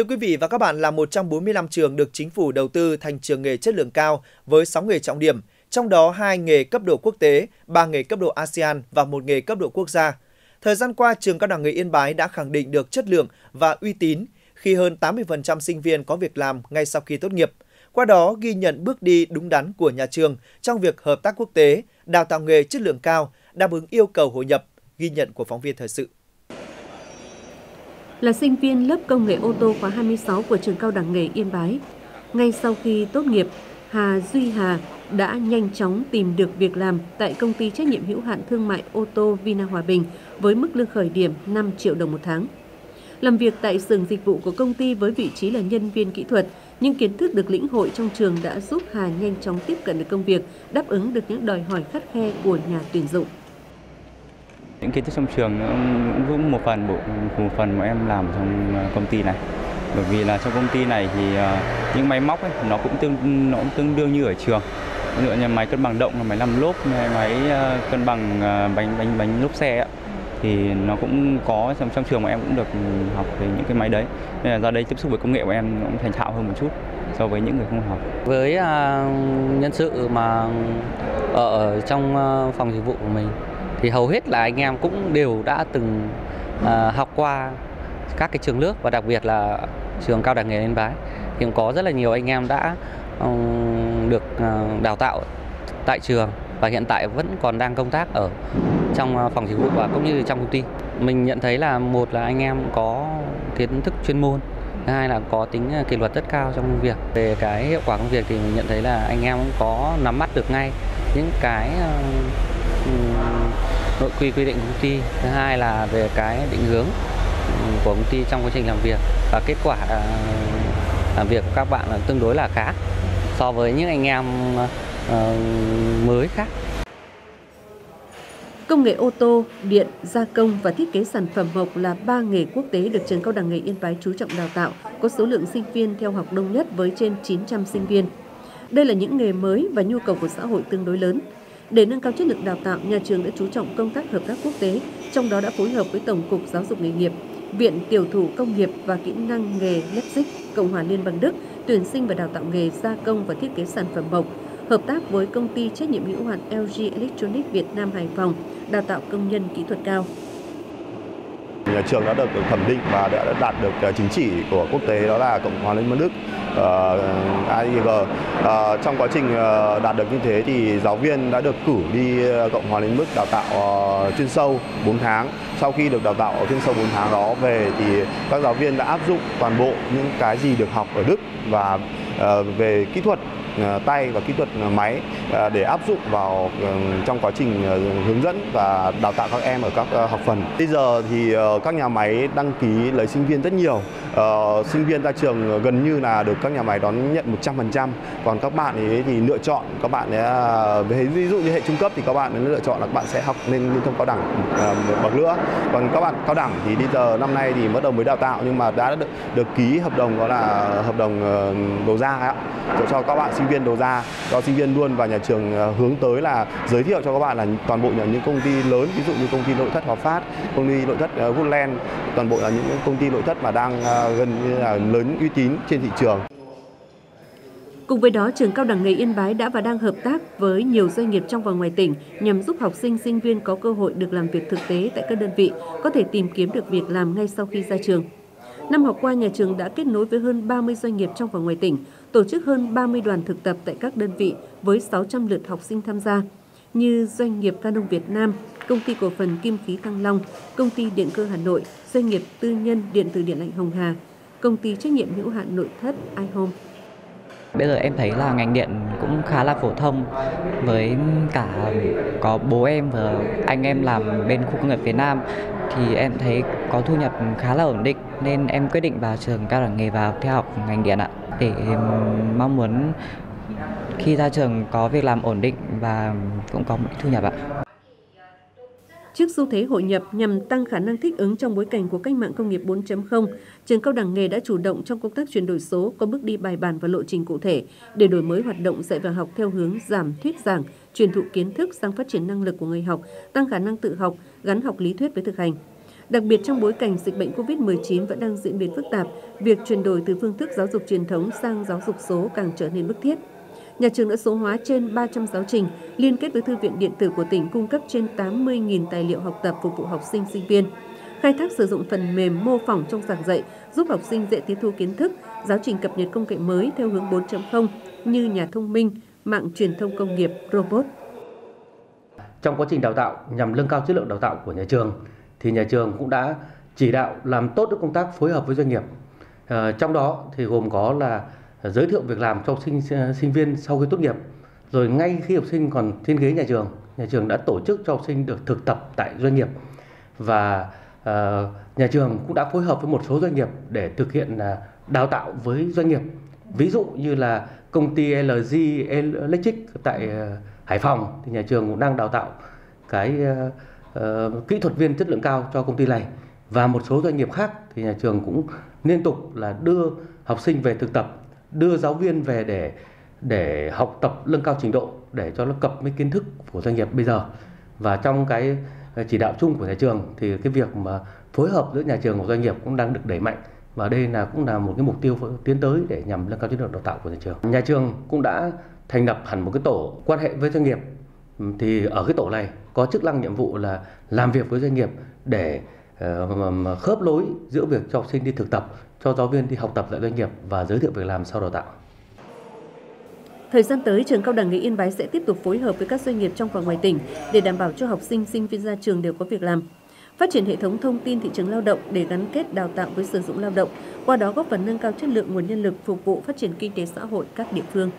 Thưa quý vị và các bạn, là một trong 45 trường được chính phủ đầu tư thành trường nghề chất lượng cao với 6 nghề trọng điểm, trong đó 2 nghề cấp độ quốc tế, 3 nghề cấp độ ASEAN và 1 nghề cấp độ quốc gia. Thời gian qua, trường cao đẳng nghề Yên Bái đã khẳng định được chất lượng và uy tín khi hơn 80% sinh viên có việc làm ngay sau khi tốt nghiệp. Qua đó ghi nhận bước đi đúng đắn của nhà trường trong việc hợp tác quốc tế, đào tạo nghề chất lượng cao, đáp ứng yêu cầu hội nhập, ghi nhận của phóng viên thời sự. Là sinh viên lớp công nghệ ô tô khóa 26 của trường cao đẳng nghề Yên Bái, ngay sau khi tốt nghiệp, Hà Duy Hà đã nhanh chóng tìm được việc làm tại công ty trách nhiệm hữu hạn thương mại ô tô Vina Hòa Bình với mức lương khởi điểm 5 triệu đồng một tháng. Làm việc tại xưởng dịch vụ của công ty với vị trí là nhân viên kỹ thuật, những kiến thức được lĩnh hội trong trường đã giúp Hà nhanh chóng tiếp cận được công việc, đáp ứng được những đòi hỏi khắt khe của nhà tuyển dụng. Những kiến thức trong trường cũng giúp một phần bộ một phần mà em làm trong ờ, công ty này. Bởi vì là trong công ty này thì ờ, những máy móc ấy, nó cũng tương nó cũng tương đương như ở trường. Ví dụ như máy cân bằng động, máy làm lốp, máy ờ, cân bằng bánh bánh bánh lốp xe ấy thì nó cũng có trong, trong trường mà em cũng được học về những cái máy đấy nên là ra đây tiếp xúc với công nghệ của em cũng thành thạo hơn một chút so với những người không học với uh, nhân sự mà ở trong uh, phòng dịch vụ của mình thì hầu hết là anh em cũng đều đã từng uh, học qua các cái trường lớp và đặc biệt là trường cao đẳng nghề Yên Bái thì cũng có rất là nhiều anh em đã um, được uh, đào tạo tại trường và hiện tại vẫn còn đang công tác ở trong ờ, phòng dịch vụ và cũng như trong công ty. Mình nhận thấy là một là anh em có kiến thức chuyên môn, thứ hai là có tính kỷ luật rất cao trong công việc. Về cái hiệu quả công việc thì mình nhận thấy là anh em cũng có nắm bắt được ngay những cái Ừ, nội quy quy định của công ty. Thứ hai là về cái định hướng ừ, của công ty trong quá trình làm việc và kết quả à, làm việc của các bạn là tương đối là khá so với những anh em ờ, mới khác. Công nghệ ô tô, điện, gia công và thiết kế sản phẩm mộc là ba nghề quốc tế được trường cao đẳng nghề Yên Bái chú trọng đào tạo, có số lượng sinh viên theo học đông nhất với trên 900 sinh viên. Đây là những nghề mới và nhu cầu của xã hội tương đối lớn. Để nâng cao chất lượng đào tạo, nhà trường đã chú trọng công tác hợp tác quốc tế, trong đó đã phối hợp với Tổng cục Giáo dục nghề nghiệp, Viện Tiểu thủ Công nghiệp và Kỹ năng nghề Leipzig, Cộng hòa Liên bang Đức tuyển sinh và đào tạo nghề gia công và thiết kế sản phẩm mộc, hợp tác với công ty trách nhiệm hữu hạn LG Electronics Việt Nam Hải Phòng đào tạo công nhân kỹ thuật cao. Nhà trường đã được thẩm định và đã đạt được à, chứng chỉ của quốc tế đó là Cộng hòa Liên bang Đức ờ, uh, AIG. Uh, ờ, trong quá trình uh, đạt được như thế thì giáo viên đã được cử đi Cộng hòa Liên bang Đức đào tạo uh, chuyên sâu 4 tháng. Sau khi được đào tạo chuyên sâu 4 tháng đó về thì các giáo viên đã áp dụng toàn bộ những cái gì được học ở Đức và uh, về kỹ thuật Ờ, tay và kỹ thuật ờ, máy ờ, để áp dụng vào trong quá trình hướng dẫn và đào tạo các em ở các học phần. Bây giờ thì các nhà máy đăng ký lấy sinh viên rất nhiều. Ờ, sinh viên ra trường gần như là được các nhà máy đón nhận 100%. Còn các bạn ấy thì lựa chọn các bạn ấy uh, ví dụ như hệ trung cấp thì các bạn ấy lựa chọn là các bạn sẽ học lên liên thông cao đẳng à, một bậc nữa. Còn các bạn cao đẳng thì bây giờ năm nay thì bắt đầu mới đào tạo nhưng mà đã được, được ký hợp đồng đó là hợp đồng ờ, đầu ra ấy, cho các bạn sinh viên đầu ra cho sinh viên luôn và nhà trường ờ, hướng tới là giới thiệu cho các bạn là toàn bộ những công ty lớn ví dụ như công ty nội thất Hòa Phát, công ty nội thất Woodland, toàn bộ là những công ty nội thất mà đang gần như là lớn uy tín trên thị trường. Cùng với đó, trường Cao đẳng nghề Yên Bái đã và đang hợp tác với nhiều doanh nghiệp trong và ngoài tỉnh nhằm giúp học sinh, sinh viên có cơ hội được làm việc thực tế tại các đơn vị, có thể tìm kiếm được việc làm ngay sau khi ra trường. Năm học qua, nhà trường đã kết nối với hơn 30 doanh nghiệp trong và ngoài tỉnh, tổ chức hơn 30 đoàn thực tập tại các đơn vị với 600 lượt học sinh tham gia, như Doanh nghiệp Canon Việt Nam, Công ty Cổ phần Kim khí Thăng Long, Công ty Điện cơ Hà Nội, Doanh nghiệp tư nhân Điện tử Điện lạnh Hồng Hà, Công ty trách nhiệm hữu hạn nội thất iHome. Bây giờ em thấy là ngành điện cũng khá là phổ thông với cả có bố em và anh em làm bên khu công nghiệp phía Nam thì em thấy có thu nhập khá là ổn định nên em quyết định vào trường cao đẳng nghề và theo học ngành điện ạ để mong muốn khi ra trường có việc làm ổn định và cũng có một thu nhập ạ. Trước xu thế hội nhập nhằm tăng khả năng thích ứng trong bối cảnh của cách mạng công nghiệp 4.0, trường cao đẳng nghề đã chủ động trong công tác chuyển đổi số có bước đi bài bản và lộ trình cụ thể để đổi mới hoạt động dạy và học theo hướng giảm thuyết giảng, truyền thụ kiến thức sang phát triển năng lực của người học, tăng khả năng tự học, gắn học lý thuyết với thực hành. Đặc biệt trong bối cảnh dịch bệnh COVID-19 vẫn đang diễn biến phức tạp, việc chuyển đổi từ phương thức giáo dục truyền thống sang giáo dục số càng trở nên bức thiết. Nhà trường đã số hóa trên 300 giáo trình, liên kết với thư viện điện tử của tỉnh cung cấp trên 80.000 tài liệu học tập phục vụ học sinh sinh viên. Khai thác sử dụng phần mềm mô phỏng trong giảng dạy giúp học sinh dễ tiếp thu kiến thức, giáo trình cập nhật công nghệ mới theo hướng 4.0 như nhà thông minh, mạng truyền thông công nghiệp, robot. Trong quá trình đào tạo nhằm nâng cao chất lượng đào tạo của nhà trường thì nhà trường cũng đã chỉ đạo làm tốt được công tác phối hợp với doanh nghiệp. À, trong đó thì gồm có là giới thiệu việc làm cho học sinh ờ, sinh viên sau khi tốt nghiệp. Rồi ngay khi học sinh còn trên ghế nhà trường, nhà trường đã tổ chức cho học sinh được thực tập tại doanh nghiệp và uh, nhà trường cũng đã phối hợp với một số doanh nghiệp để thực hiện uh, đào tạo với doanh nghiệp. Ví dụ như là công ty LG Electric tại uh, Hải Phòng thì nhà trường cũng đang đào tạo cái uh, uh, kỹ thuật viên chất lượng cao cho công ty này và một số doanh nghiệp khác thì nhà trường cũng liên tục là đưa học sinh về thực tập đưa giáo viên về để để học tập nâng cao trình độ để cho nó cập với kiến thức của doanh nghiệp bây giờ. Và trong cái chỉ đạo chung của nhà trường thì cái việc mà phối hợp giữa nhà trường và doanh nghiệp cũng đang được đẩy mạnh. Và đây là, cũng là một cái mục tiêu tiến tới để nhằm nâng cao chất lượng đào tạo của nhà trường. Nhà trường cũng đã thành lập hẳn một cái tổ quan hệ với doanh nghiệp. Thì ở cái tổ này có chức năng nhiệm vụ là làm việc với doanh nghiệp để Ờ, khớp lối giữa việc cho học sinh đi thực tập cho giáo viên đi học tập tại doanh nghiệp và giới thiệu việc làm sau đào tạo. Thời gian tới, trường Cao đẳng nghề Yên Bái sẽ tiếp tục phối hợp với các doanh nghiệp trong và ngoài tỉnh để đảm bảo cho học sinh, sinh viên ra trường đều có việc làm. Phát triển hệ thống thông tin thị trường lao động để gắn kết đào tạo với sử dụng lao động, qua đó góp phần nâng cao chất lượng nguồn nhân lực phục vụ phát triển kinh tế xã hội các địa phương.